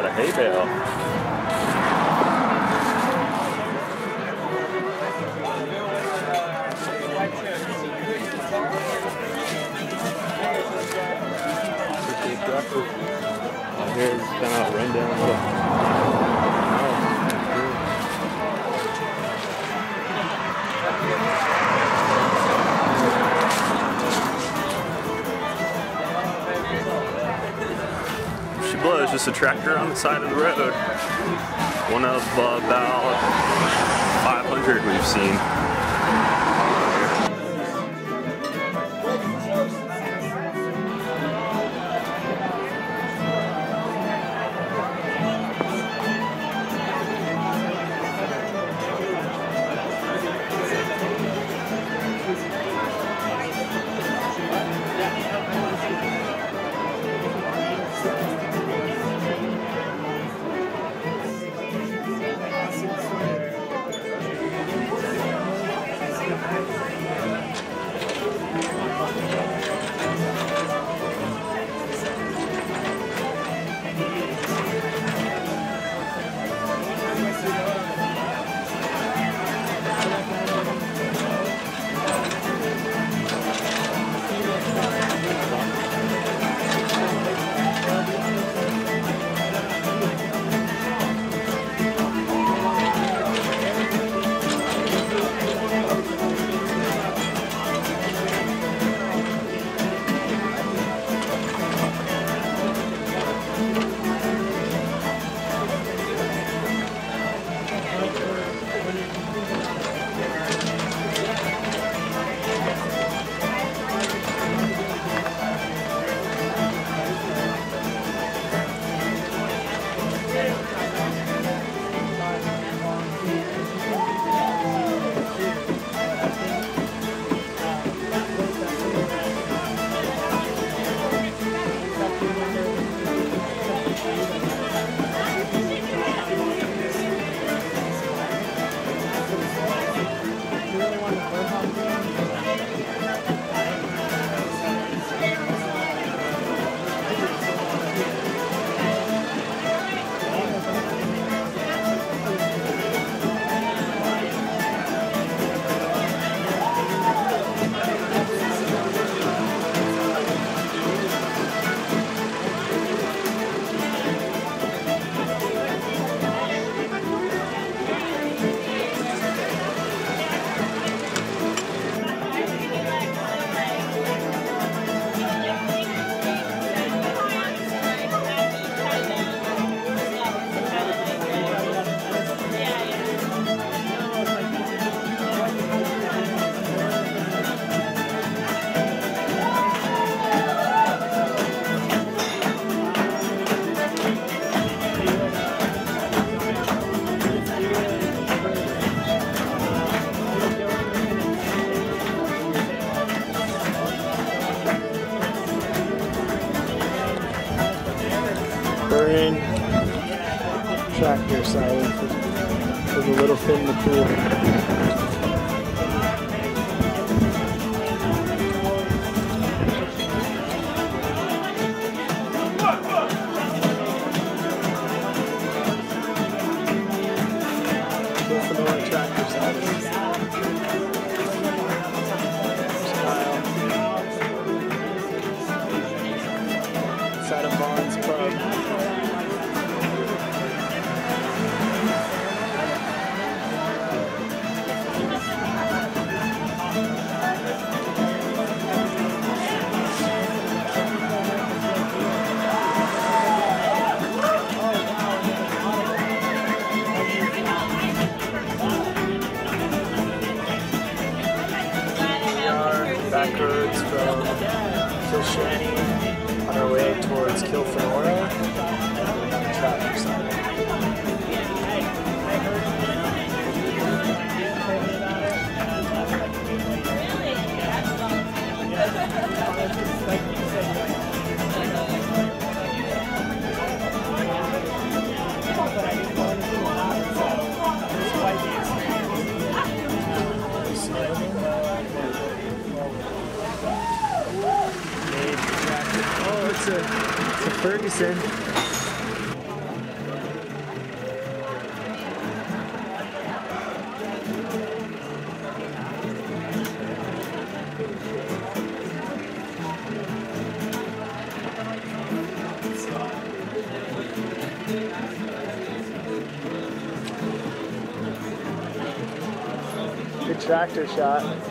got a hay bale. My hair's kind of run down A tractor on the side of the road. One of about 500 we've seen. Tractor siren for, for the little fin pool. Gryffindor tractor siren. Roads from Kilshanny on our way towards Kilfenora. Traffic sign. Jason. Good tractor shot.